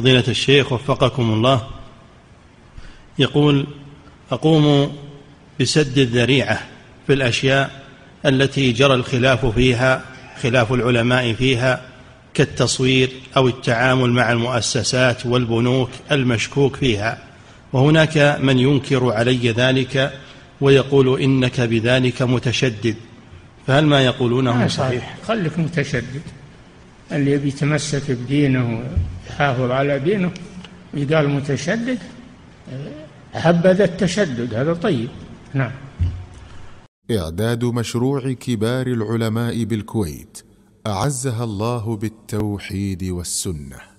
فضيلة الشيخ وفقكم الله. يقول أقوم بسد الذريعة في الأشياء التي جرى الخلاف فيها خلاف العلماء فيها كالتصوير أو التعامل مع المؤسسات والبنوك المشكوك فيها. وهناك من ينكر علي ذلك ويقول إنك بذلك متشدد. فهل ما يقولونه صحيح؟ خليك متشدد. اللي يبي يتمسك بدينه ويحافظ على دينه يقال متشدد. حبذا التشدد هذا طيب. نعم. إعداد مشروع كبار العلماء بالكويت أعزها الله بالتوحيد والسنة.